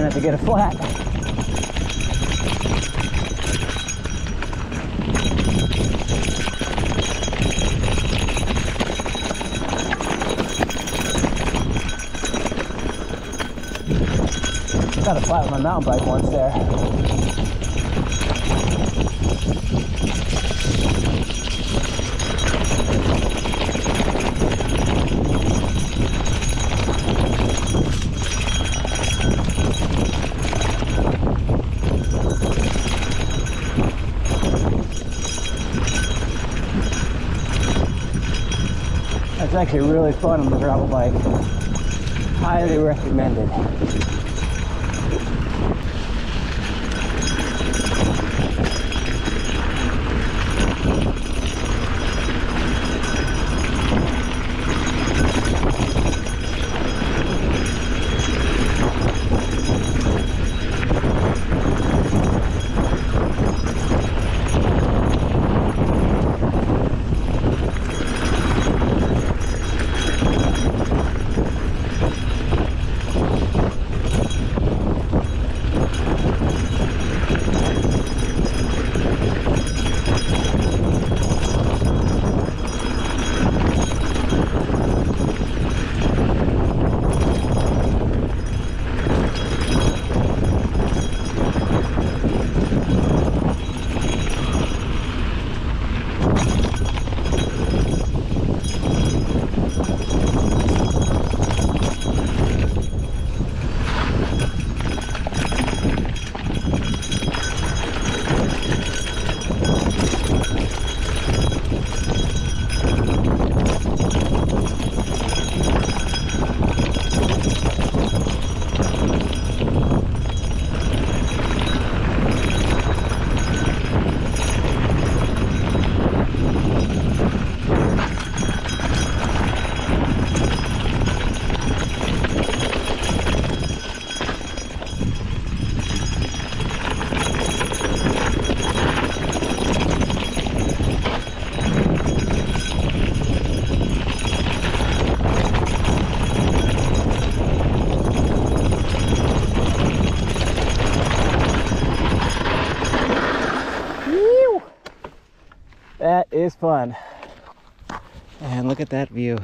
Try not to get a flat. Got a flat with my mountain bike once there. That's actually really fun on the gravel bike. Highly recommended. That is fun. And look at that view.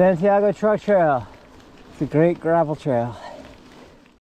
Santiago Truck Trail. It's a great gravel trail.